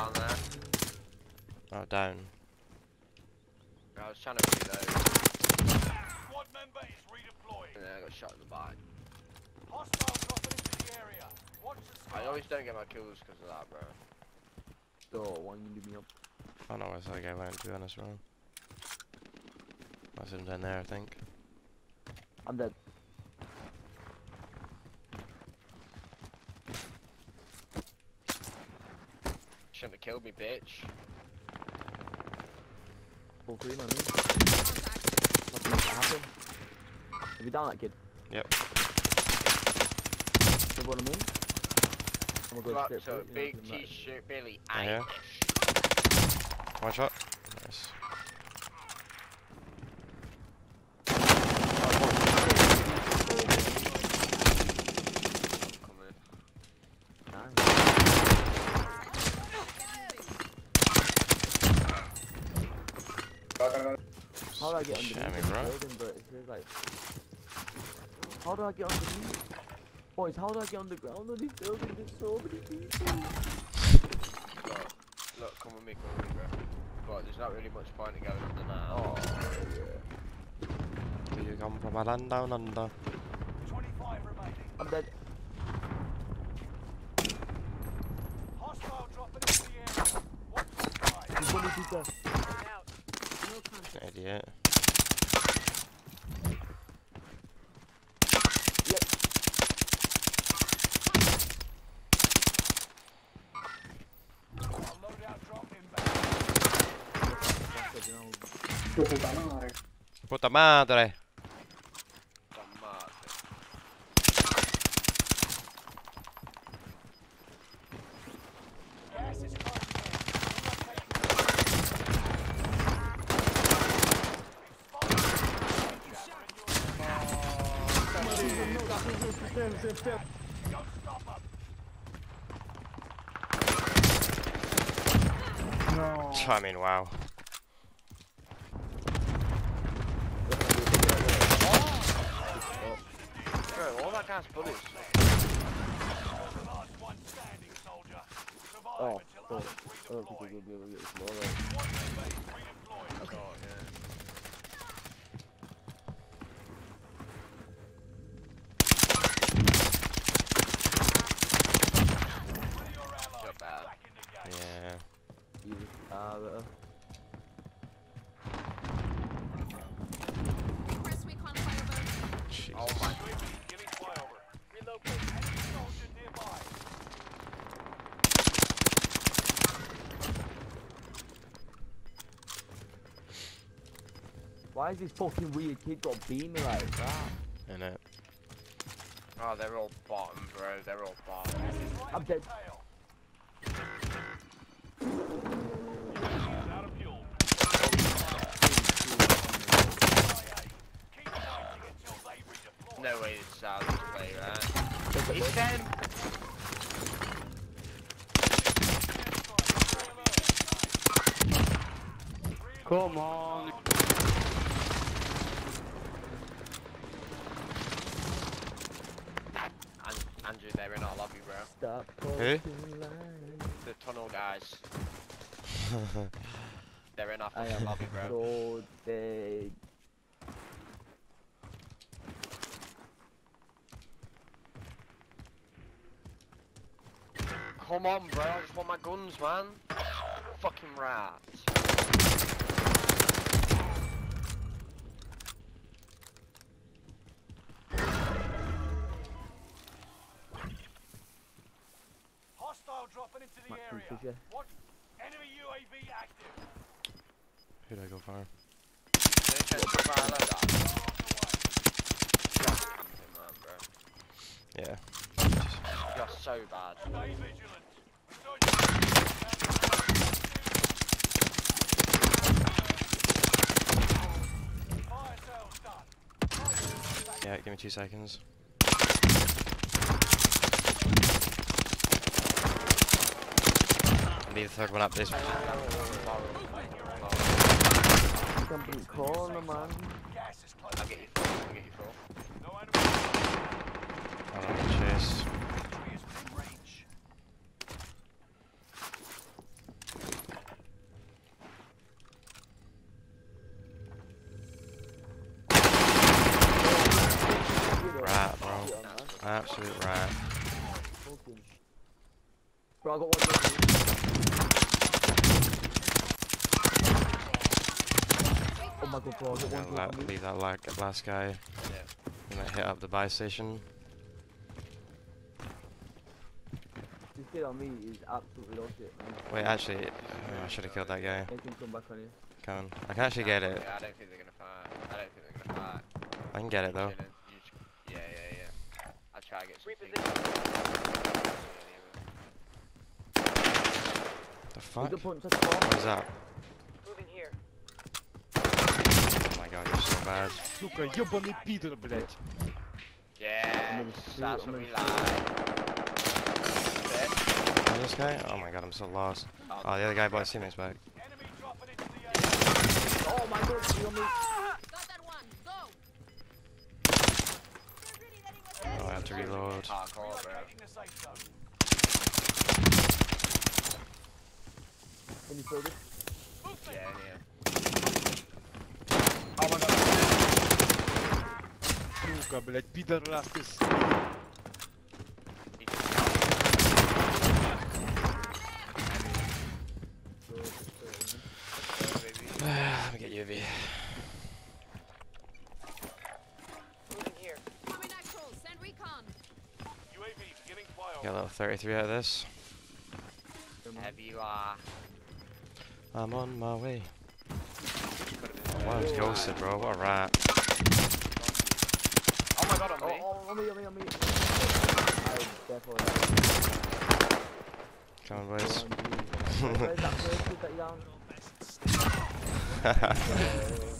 got one knocked down there. Oh, down. I was trying to reload. Squad member is redeploying. And then I got shot in the back. Hostile dropping into the area. Watch the I sky. always don't get my kills because of that, bro. So, why you leave me up? I don't know where that guy went, to be honest, bro. I see him down there, I think. I'm dead. Shouldn't have killed me, bitch. Full cream on me. Nothing else to happen. Have you down that kid? Yep. You know what I mean? I'm gonna go straight so for it, you know, big t-shirt, Billy I hear. Eilish. One shot. Nice. Coming. Nice. How do I get underneath I bro. building, but it feels like... How do I get underneath? Boys, how do I get underground on this building? There's so many people. Look, look, come with me, come with me, bro. But there's not really much point in going under now. Oh, yeah. Do you come from a land down under? 25 remaining. I'm dead. Hostile dropping into the area. Watch the sky. There's one people. Idiot. Yep. A loadout drop inbound. Puta madre! Tomate. Gas is closing in. Don't stop them. I mean, wow. Bro, all that guy's bullets. Last one standing, soldier. Survive Oh, oh. others I don't think redeploy. we'll be able to get this more right. Squad member. God, yeah. One of your allies Not bad. back in the game. Yeah. Easy. Ah, better. Request recon firebird. Jesus. Oh my Why is this fucking weird kid got beaming like that? Innit? Oh, ah, they're all bottom, bro. They're all bottom. I'm dead. tail. Out of fuel. Keep fighting until they redeploy. No way this is how this play, right? He's dead. Come on. And Andrew, they're in our lobby, bro. Stop Who? posting. The tunnel guys. They're in our fucking lobby, bro. so dead. Come on, bro. I just want my guns, man. Fucking rats. Hostile dropping into the Max area. Fisher. Watch. Enemy UAV active. Who'd I go for? They check the fire like that. Just camping, man, bro. Yeah. You're so bad. Yeah, give me two seconds. I need the third one up this Something corner, man. I'll get you. I'll get you. Absolute rat. Bro, I got one. more. Oh my god, bro, I got I'm one. gonna la- leave that la- last guy. Yeah. Gonna hit up the buy station. This kid on me is absolutely lost it, man. Wait, actually, oh, I should have killed that guy. They can come back on you. Come on. I can actually get it. I don't think they're gonna fight. I don't think they're gonna fight. I can get it though. Chilling. You just- Yeah, yeah, yeah. I'll try to get some Reposition. things. The He's fuck? a punch at the bar. What is that? Moving here. Oh my god, you're so bad. Сука, ёбаный пидор, блядь. Yeah, gonna shoot, that's I'm what we gonna like. Dead? Oh, this guy? Oh my god, I'm so lost. Oh, the other guy bought his teammates back. Enemy dropping into the area. Oh my god, have to reload. Hardcore, bro. Relocating the safe zone. Can you throw this? Yeah, yeah. Сука, блядь, пидораски. с- Beginning flyover. Get a little 33 out of this. Heavy la. Uh, I'm on my way. Could've Wow, he's better. ghosted, bro. What a rat. Oh my god, on Oh, me. oh, on me, on me, on me. I definitely Come on, boys.